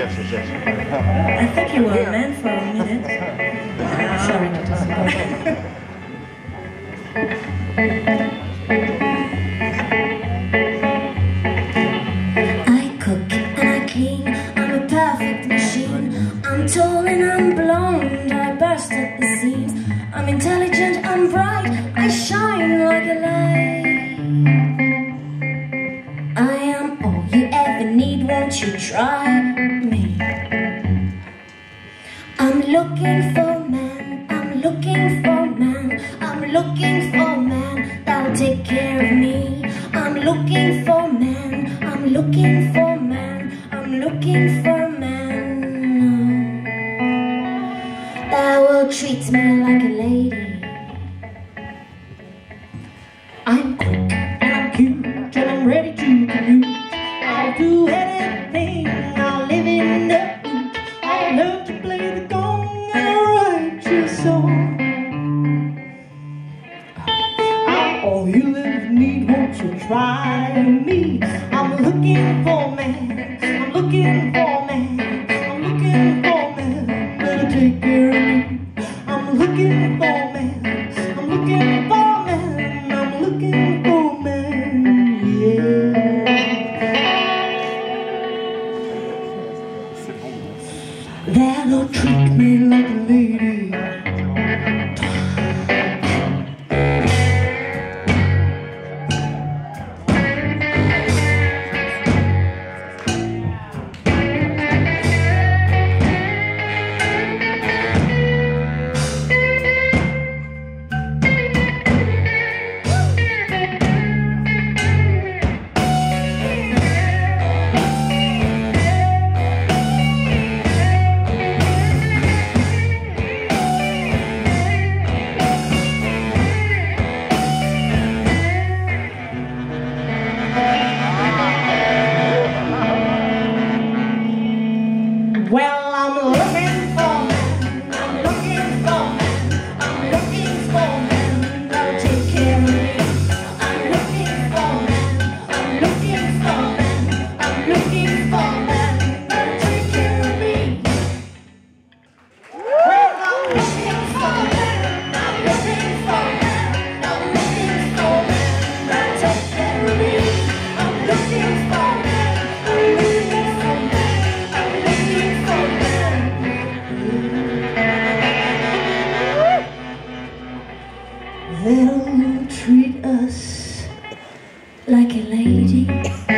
yes, yes, yes. I think you were a man for a minute. I cook and I clean, I'm a perfect machine. I'm tall and I'm blonde, I burst at the seams. I'm intelligent, I'm bright, I shine like a light. You try me? I'm looking for man, I'm looking for man, I'm looking for man that'll take care of me. I'm looking for man, I'm looking for man, I'm looking for man that will treat me like a lady. I'm quick and I'm cute and I'm ready to commute. Do anything, I'll live in the boot. I'll learn to play the gong and write you a song. All you ever need, won't you try me? I'm looking for man, I'm looking for That'll treat me like. like a lady.